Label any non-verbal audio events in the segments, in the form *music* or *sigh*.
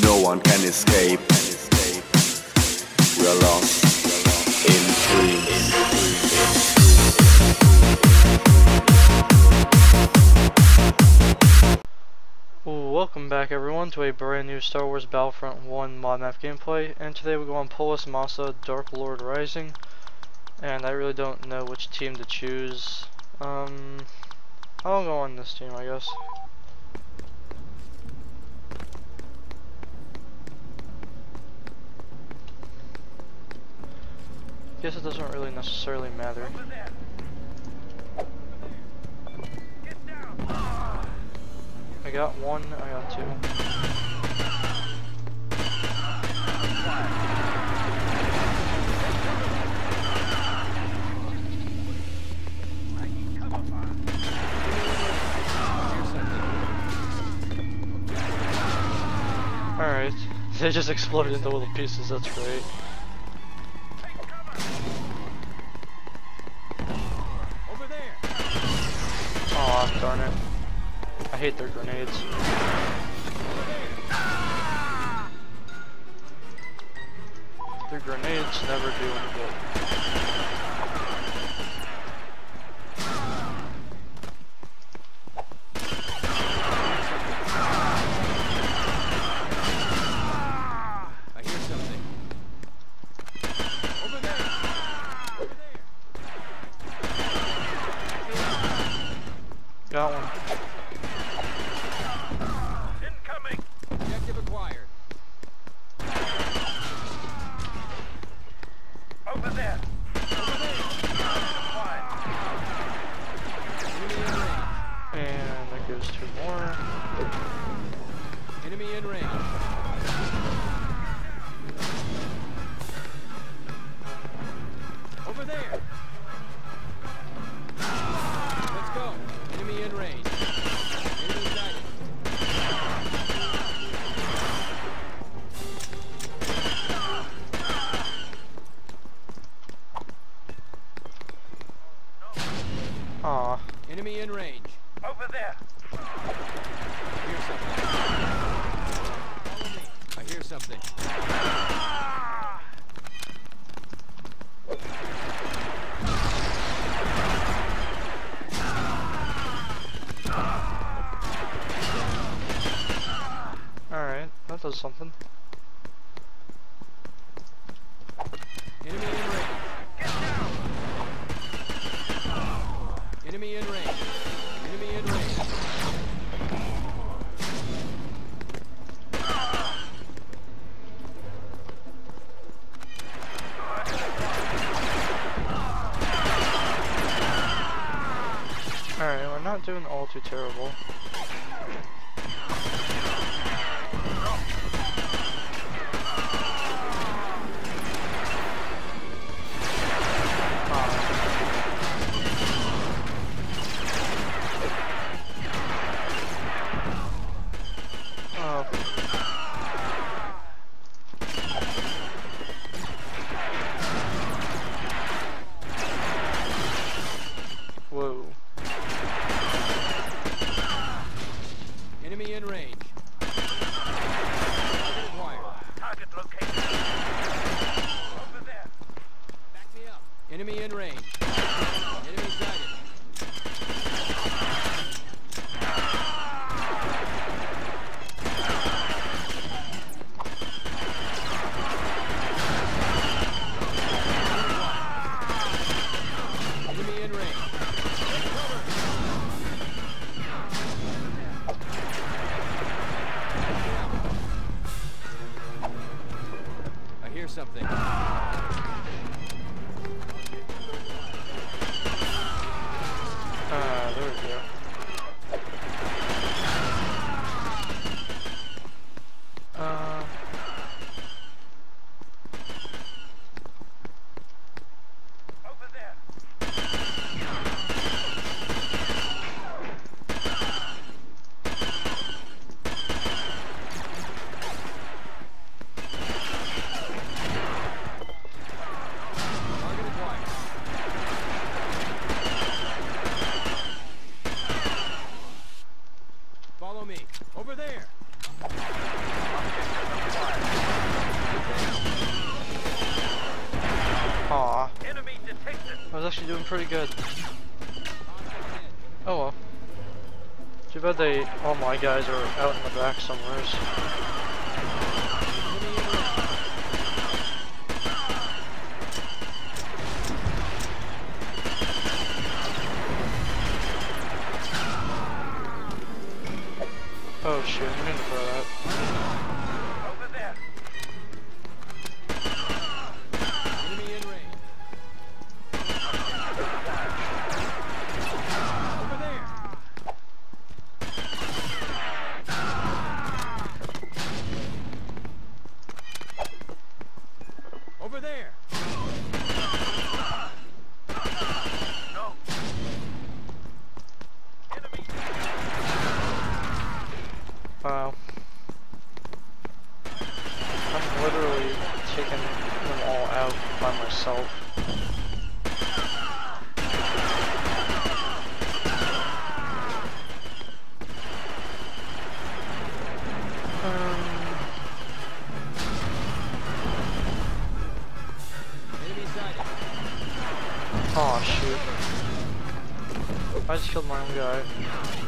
No one can escape. We are lost in dreams. Welcome back everyone to a brand new Star Wars Battlefront 1 mod map gameplay and today we go on Polis Massa Dark Lord Rising and I really don't know which team to choose. Um, I'll go on this team I guess. Guess it doesn't really necessarily matter. I got one, I got two. Alright. *laughs* They just exploded into little pieces, that's great. It. I hate their grenades. Their grenades never do any good. Got one. Incoming. Objective acquired. Over there. Over there. Enemy in range. And there goes two more. Enemy in range. That does something. Enemy in range. Enemy in range. Enemy in range. Alright, we're not doing all too terrible. Something. over there. Aw. I was actually doing pretty good. Oh well. Too bad they all my guys are out in the back somewheres. Killed my own guy.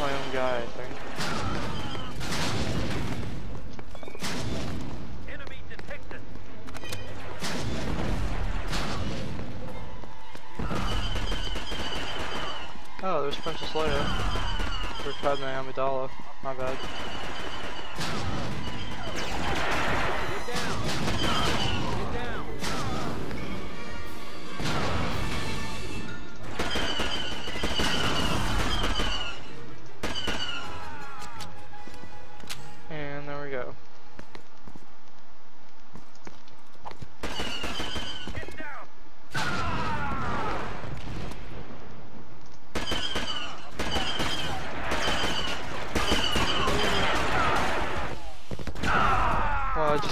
My own guy, I think. Enemy detected. Oh, there's Princess Leia. Or Padme Amidala. My bad.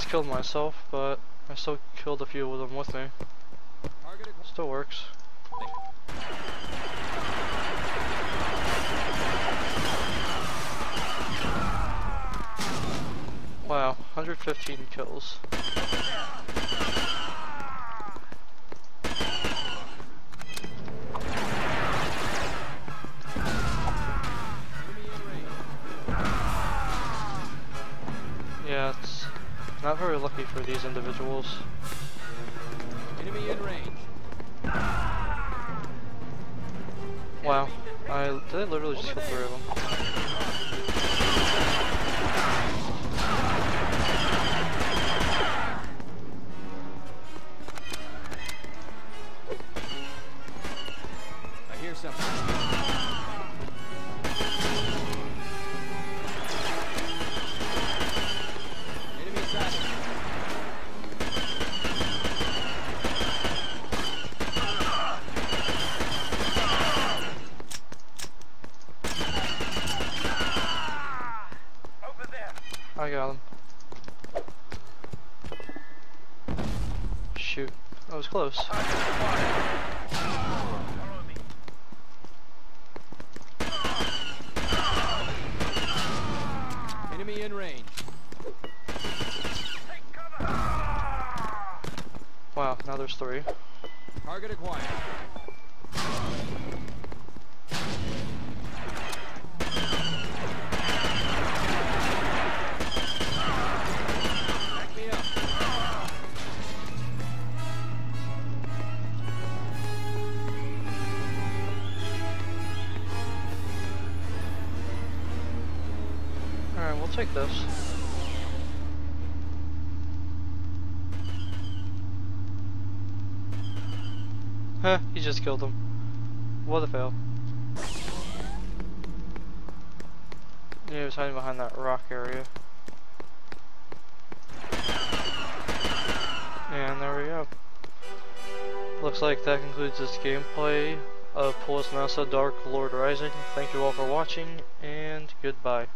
Killed myself, but I still killed a few of them with me. Still works. Wow, 115 kills. Yeah, it's not very lucky for these individuals. Enemy in range. Wow, I did I literally just kill three of them. Him. Shoot, oh, that was close. Target acquired. Follow me. Enemy in range. Wow, now there's three. Target acquired. We'll take this. Huh, he just killed him. What a fail. He was hiding behind that rock area. And there we go. Looks like that concludes this gameplay of Polis Massa Dark Lord Rising. Thank you all for watching, and goodbye.